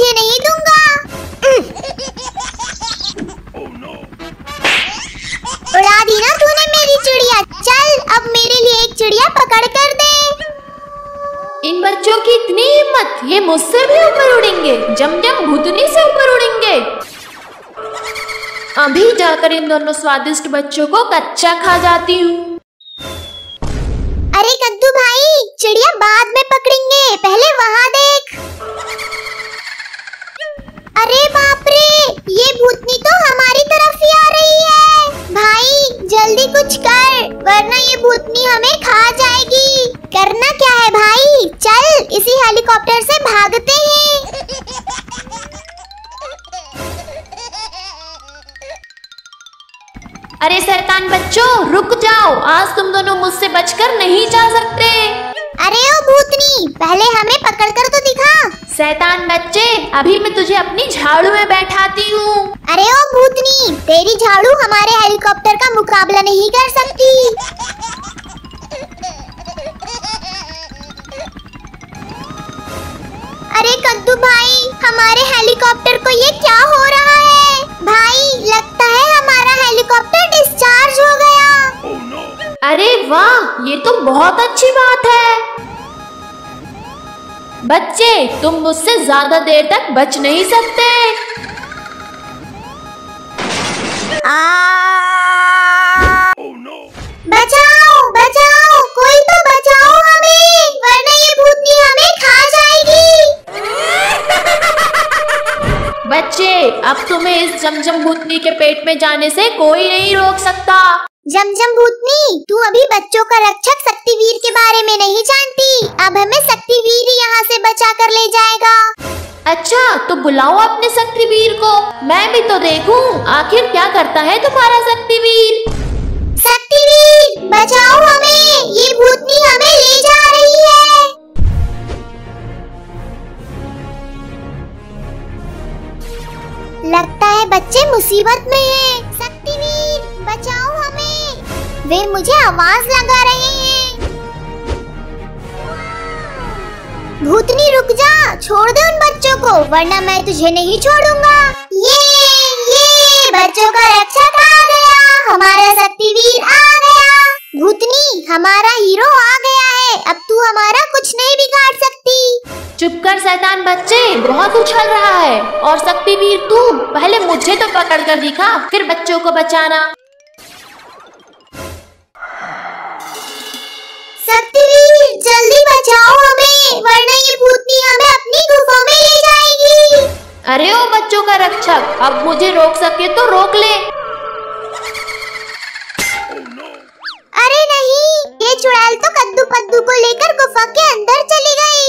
तुझे नहीं दूँगा। उड़ा दी ना तूने मेरी चिड़िया। चल अब मेरे लिए एक चिड़िया पकड़ कर दे। इन बच्चों की इतनी हिम्मत ये मुझसे भी ऊपर उड़ेंगे जम जम भुतनी से ऊपर उड़ेंगे। अभी जाकर इन दोनों स्वादिष्ट बच्चों को कच्चा खा जाती हूँ। अरे कद्दू भाई चिड़िया बाद में पकड़ेंगे। पहले वहाँ देख। अरे बाप रे ये भूतनी तो हमारी तरफ़ ही आ रही है। भाई जल्दी कुछ कर वरना ये भूतनी हमें खा जाएगी। करना क्या है भाई? चल इसी हेलीकॉप्टर से भागते हैं। अरे शैतान बच्चों रुक जाओ। आज तुम दोनों मुझसे बचकर नहीं जा सकते। अरे ओ भूतनी पहले हमें पकड़कर तो दिखा। शैतान बच्चे अभी मैं तुझे अपनी झाड़ू में बैठाती हूँ। अरे ओ भूतनी तेरी झाड़ू हमारे हेलीकॉप्टर का मुकाबला नहीं कर सकती। अरे कद्दू भाई हमारे हेलीकॉप्टर को ये क्या हो रहा है? भाई लगता है हमारा हेलीकॉप्टर डिस्चार्ज हो गया। अरे वाह ये तो बहुत अच्छी बात है। बच्चे, तुम मुझसे ज़्यादा देर तक बच नहीं सकते। तो बच्चे, अब तुम्हें इस जमजम भूतनी के पेट में जाने से कोई नहीं रोक सकता। जमजम भूतनी तू अभी बच्चों का रक्षक शक्तिवीर के बारे में नहीं जानती। अब हमें शक्तिवीर ही यहाँ से बचा कर ले जाएगा। अच्छा तो बुलाओ अपने शक्तिवीर को। मैं भी तो देखूँ। आखिर क्या करता है तुम्हारा शक्तिवीर? शक्तिवीर बचाओ हमें। ये भूतनी हमें ले जा रही है। लगता है बच्चे मुसीबत में वे मुझे आवाज़ लगा रहे हैं। भूतनी, रुक जा। छोड़ दे उन बच्चों को, वरना मैं तुझे नहीं छोड़ूँगा। ये ये, बच्चों का रक्षक आ गया? हमारा शक्तिवीर आ गया। भूतनी, हमारा हीरो आ गया है। अब तू हमारा कुछ नहीं बिगाड़ सकती। चुप कर, शैतान बच्चे। बहुत उछल रहा है। और शक्तिवीर, तू, पहले मुझे तो पकड़ कर दिखा, फिर बच्चों को बचाना। वरना ये भूतनी हमें अपनी गुफा में ले जाएगी। अरे ओ बच्चों का रक्षक अब मुझे रोक सके तो रोक ले। अरे नहीं ये चुड़ैल तो कद्दू पद्दू को लेकर गुफा के अंदर चली गई।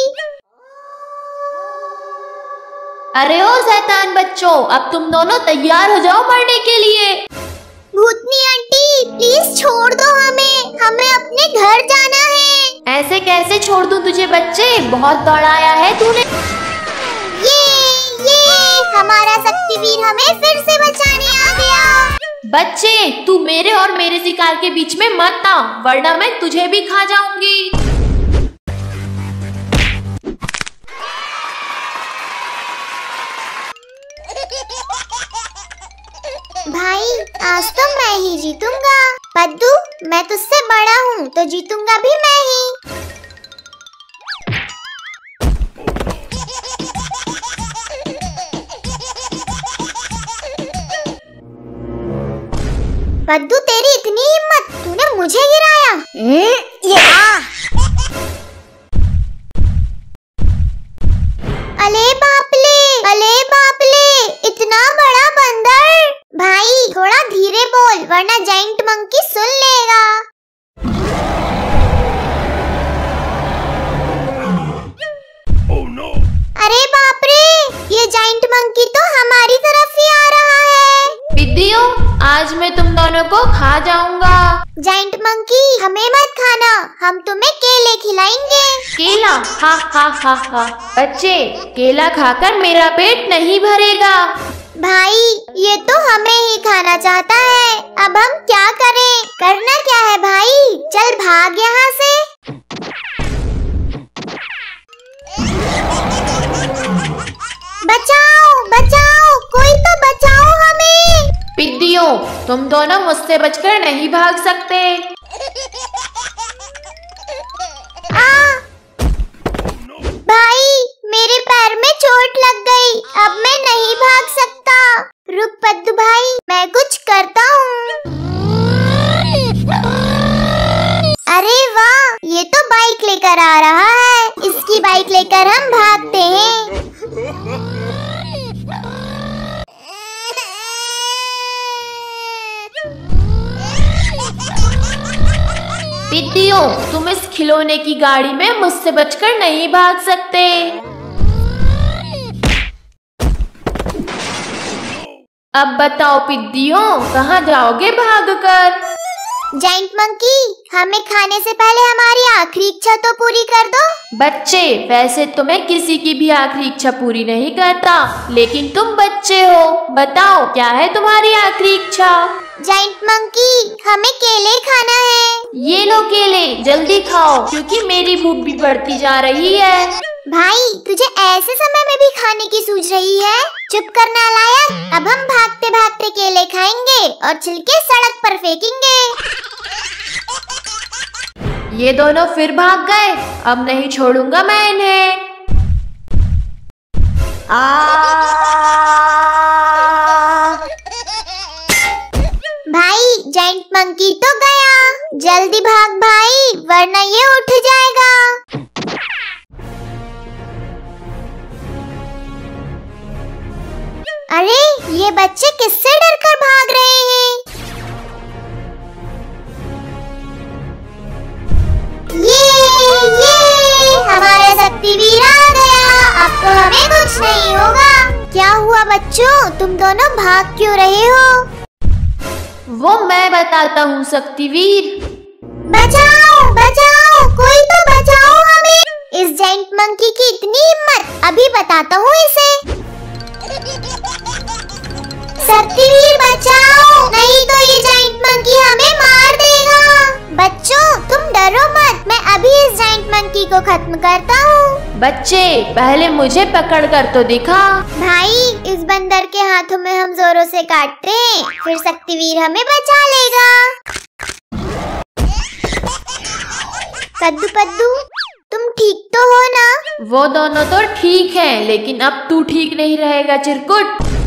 अरे ओ शैतान बच्चों अब तुम दोनों तैयार हो जाओ मरने के लिए। भूतनी आंटी प्लीज़ छोड़ दो हमें। हमें अपने घर जाना ऐसे कैसे छोड़ दूँ तुझे बच्चे? बहुत दौड़ाया है तूने। ये ये हमारा शक्तिवीर हमें फिर से बचाने आ गया। बच्चे तू मेरे और मेरे शिकार के बीच में मत आ वरना मैं तुझे भी खा जाऊँगी। भाई आज तो मैं ही जीतूँगा। पद्दू मैं तुझसे बड़ा हूँ तो जीतूँगा भी मैं ही। बद्दू, तेरी इतनी हिम्मत, तूने मुझे गिराया। मैं तुम दोनों को खा जाऊँगा। जाइंट मंकी हमें मत खाना। हम तुम्हें केले खिलाएँगे। केला? हा हा हा हा। बच्चे केला खाकर मेरा पेट नहीं भरेगा। भाई ये तो हमें ही खाना चाहता है। अब हम क्या करें? करना क्या है भाई? चल भाग यहाँ से। तुम दोनों मुझसे बचकर नहीं भाग सकते। आ! भाई, मेरे पैर भाई अब मैं नहीं भाग सकता। रुक पद्दू भाई, मैं कुछ करता हूँ। अरे वाह, ये तो बाइक लेकर आ रहा है। इसकी बाइक लेकर हम भागते हैं। पिद्दियों तुम इस खिलौने की गाड़ी में मुझसे बचकर नहीं भाग सकते। अब बताओ पिद्दियों, कहाँ जाओगे भागकर? जाइंट मंकी हमें खाने से पहले हमारी आखिरी इच्छा तो पूरी कर दो। बच्चे वैसे तो मैं किसी की भी आखिरी इच्छा पूरी नहीं करता लेकिन तुम बच्चे हो। बताओ क्या है तुम्हारी आखिरी इच्छा? जाइंट मंकी हमें केले खाना है। ये लो केले जल्दी खाओ क्योंकि मेरी भूख भी बढ़ती जा रही है। भाई तुझे ऐसे समय में भी खाने की सूझ रही है? चुप करना लायक। अब हम भागते भागते केले खाएँगे और छिलके सड़क पर फेंकेंगे। ये दोनों फिर भाग गए। अब नहीं छोड़ूँगा मैं इन्हें। भाई जाइंट मंकी तो गया। जल्दी भाग भाई वरना ये उठ जाएगा। अरे ये बच्चे किससे डरकर भाग रहे हैं? ये ये हमारा शक्तिवीर आ गया। अब तो हमें कुछ नहीं होगा। क्या हुआ बच्चों? तुम दोनों भाग क्यों रहे हो? वो मैं बताता हूँ शक्तिवीर। बचाओ बचाओ कोई तो बचाओ हमें। इस जाइंट मंकी की इतनी हिम्मत। अभी बताता हूँ इसे। शक्तिवीर बचाओ नहीं तो ये जाइंट मंकी हमें मार देगा। बच्चों तुम डरो मत मैं अभी इस जाइंट मंकी को खत्म करता हूँ। बच्चे पहले मुझे पकड़ कर तो दिखा। भाई इस बंदर के हाथों में हम जोरों से काटते हैं फिर शक्तिवीर हमें बचा लेगा। पद्दू पद्दू तुम ठीक तो हो ना? वो दोनों तो ठीक हैं लेकिन अब तू ठीक नहीं रहेगा चिरकुट।